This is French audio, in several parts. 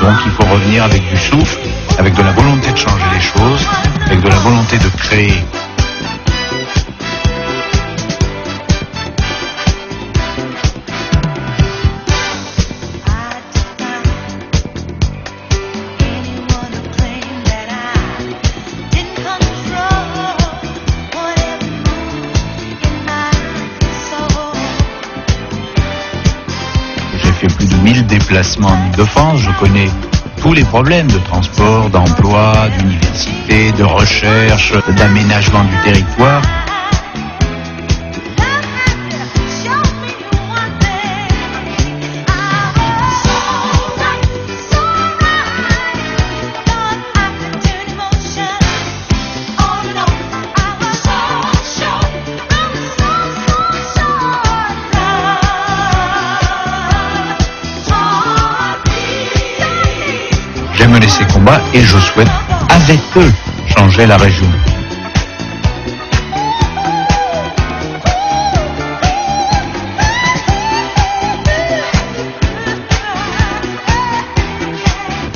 Donc il faut revenir avec du souffle, avec de la volonté de changer les choses, avec de la volonté de créer 1000 déplacements en Ile-de-France. Je connais tous les problèmes de transport, d'emploi, d'université, de recherche, d'aménagement du territoire. J'ai mené ces combats et je souhaite, avec eux, changer la région.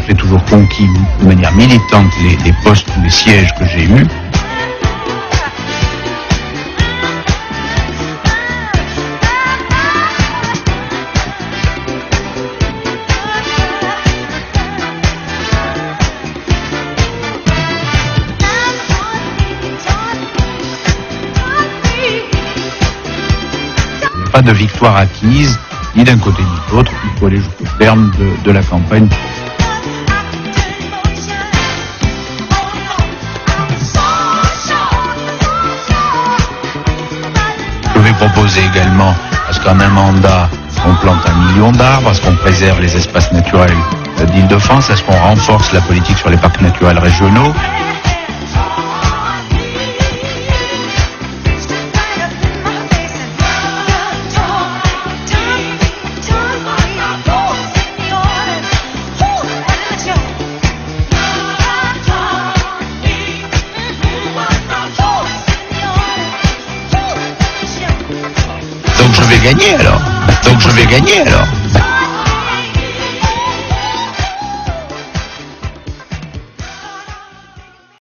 J'ai toujours conquis de manière militante les postes ou les sièges que j'ai eus. Pas de victoire acquise, ni d'un côté ni de l'autre. Il faut aller jusqu'au terme de, la campagne. Je vais proposer également à ce qu'en un mandat, on plante un million d'arbres, à ce qu'on préserve les espaces naturels d'Île-de-France, à ce qu'on renforce la politique sur les parcs naturels régionaux. Donc je vais gagner alors.